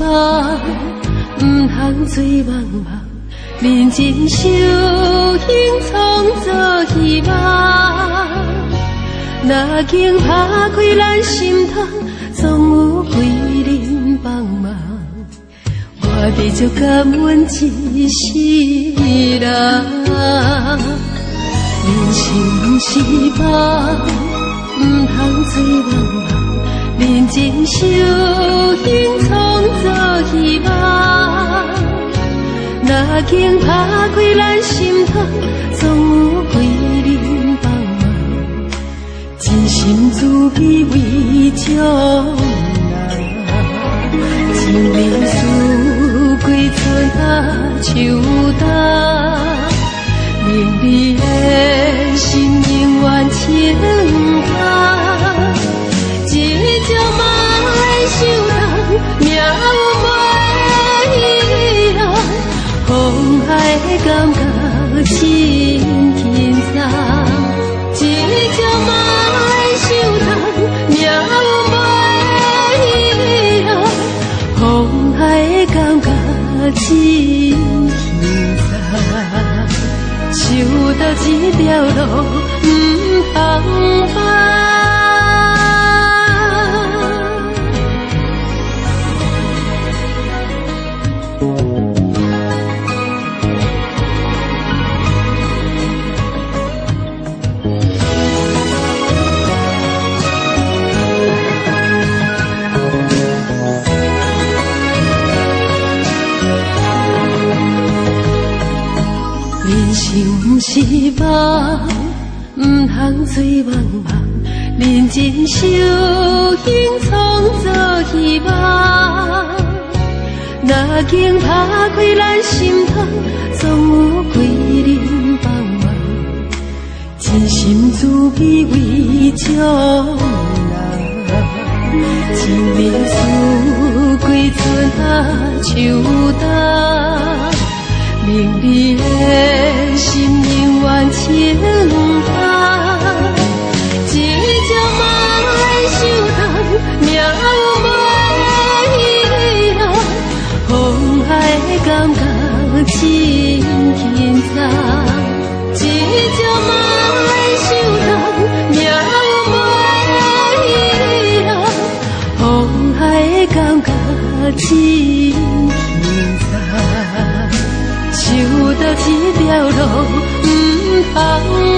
毋通醉茫茫，认真修行创造希望。若经打开咱心头，总有贵人帮忙。我地就感恩一世人，人生是梦，毋通醉茫茫。认真修行创，经打开咱心头，总有归人帮忙，真心慈悲为众人。情人思归春啊，秋冬，感觉真轻松。一朝莫想通，命有袂了，风海感觉真轻松。想到这条路，毋通放。是梦，毋通醉茫茫，认真修行创造希望。若经打开咱心头，总有贵人帮忙，真心慈悲为众人。情人思归春啊秋冬。明丽的一朝莫想通，命有袂了，风海感觉真轻松。一朝莫想通，命有袂了，风海感觉真轻松。走到这条路，唔通。